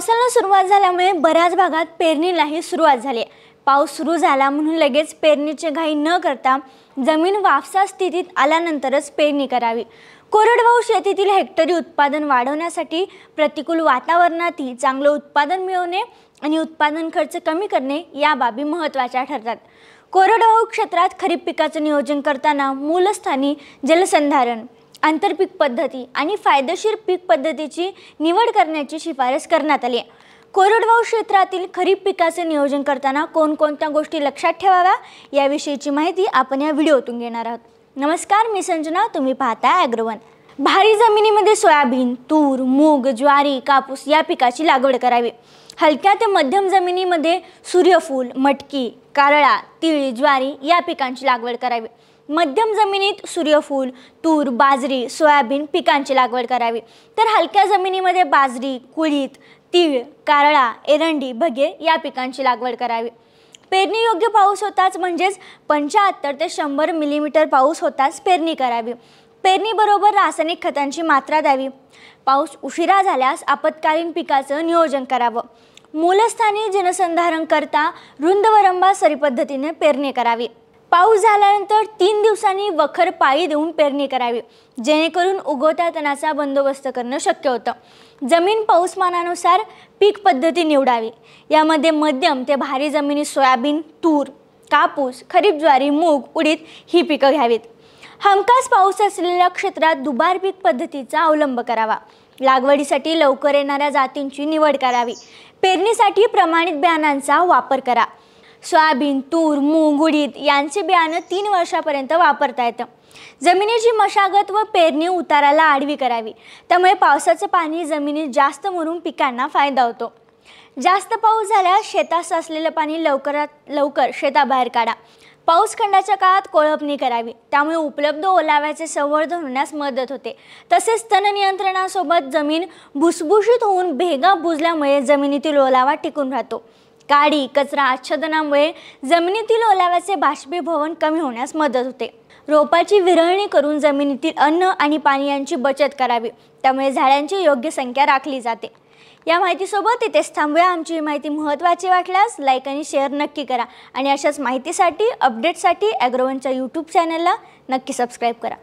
पावसाला सुरुवात झाल्यामुळे बऱ्याच भागात पेरणीलाही सुरुवात झाली. आहे पाऊस सुरू झाला म्हणून लगेच पेरणीची घाई न करता जमीन वाफसा स्थितीत आल्यानंतरच पेरणी करावी. कोरडवाहू शेतीतील हेक्टरी उत्पादन वाढवण्यासाठी प्रतिकूल वातावरणातही चांगलं उत्पादन मिळवणे आणि उत्पादन खर्च कमी करणे या बाबी महत्त्वाच्या ठरतात. कोरडवाहू क्षेत्रात खरीप पिकाचं नियोजन करताना मूलस्थानी जलसंधारण आंतरपीक पद्धती आणि फायदेशीर पीक पद्धतीची निवड करण्याची शिफारस करण्यात आली. आहे कोरडवाहू क्षेत्रातील खरीप पिकाचे नियोजन करताना कोणकोणत्या गोष्टी लक्षात ठेवाव्या याविषयीची माहिती आपण या व्हिडिओतून घेणार आहोत. नमस्कार मी संजना तुम्ही पाहता ॲग्रोवन भारी जमिनीमध्ये सोयाबीन तूर मूग ज्वारी कापूस या पिकाची लागवड करावी. हलक्या ते मध्यम जमिनीमध्ये सूर्यफूल मटकी कारळा तीळ ज्वारी या पिकांची लागवड करावी. मध्यम जमिनीत सूर्यफूल तूर बाजरी सोयाबीन पिकांची लागवड करावी. तर हलक्या जमिनीमध्ये बाजरी कुळीत तीळ कारळा एरंडी भगे या पिकांची लागवड करावी. पेरणी योग्य पाऊस होताच म्हणजेच पंच्याहत्तर ते शंभर मिलीमीटर पाऊस होताच पेरणी करावी. पेरणीबरोबर रासायनिक खतांची मात्रा द्यावी. पाऊस उशिरा झाल्यास आपत्कालीन पिकाचं नियोजन करावं. मूलस्थानी जनसंधारण करता रुंदवरंबा सरी पद्धतीने पेरणी करावी. पाऊस झाल्यानंतर तीन दिवसांनी वखर पाळी देऊन पेरणी करावी. जेणेकरून उगवत्या तणाचा बंदोबस्त करणं शक्य होतं. जमीन पाऊसमानानुसार पीक पद्धती निवडावी. यामध्ये मध्यम ते भारी जमिनी सोयाबीन तूर कापूस खरीप ज्वारी मूग उडीद ही पिकं घ्यावीत. हमखास पाऊस असलेल्या क्षेत्रात दुबार पीक पद्धतीचा अवलंब करावा. लागवडीसाठी लवकर येणाऱ्या जातींची निवड करावी. पेरणीसाठी प्रमाणित बियाणांचा वापर करा. सोयाबीन तूर मूग उडीद यांचे बियाणं तीन वर्षापर्यंत वापरता येतं. जमिनीची मशागत व पेरणी उताराला आडवी करावी. त्यामुळे पावसाचं पाणी जमिनीत जास्त मुरून पिकांना फायदा होतो. जास्त पाऊस झाल्यास शेतात साचलेलं पाणी लवकरात लवकर शेताबाहेर काढा. पाऊस खंडाच्या काळात कोळपणी करावी. त्यामुळे उपलब्ध ओलाव्याचे संवर्धन होण्यास मदत होते. तसेच तण नियंत्रणासोबत जमीन भुसभुशीत होऊन भेगा बुजल्यामुळे जमिनीतील ओलावा टिकून राहतो. काडी कचरा आच्छादनामुळे जमिनीतील ओलाव्याचे बाष्पीभवन कमी होण्यास मदत होते. रोपाची विरळणी करून जमिनीतील अन्न आणि पाणी यांची बचत करावी. त्यामुळे झाडांची योग्य संख्या राखली जाते. या माहितीसोबत इथेच थांबूया. आमची ही माहिती महत्त्वाची वाटल्यास लाईक आणि शेअर नक्की करा. आणि अशाच माहितीसाठी अपडेटसाठी ॲग्रोवनच्या यूट्यूब चॅनलला नक्की सबस्क्राईब करा.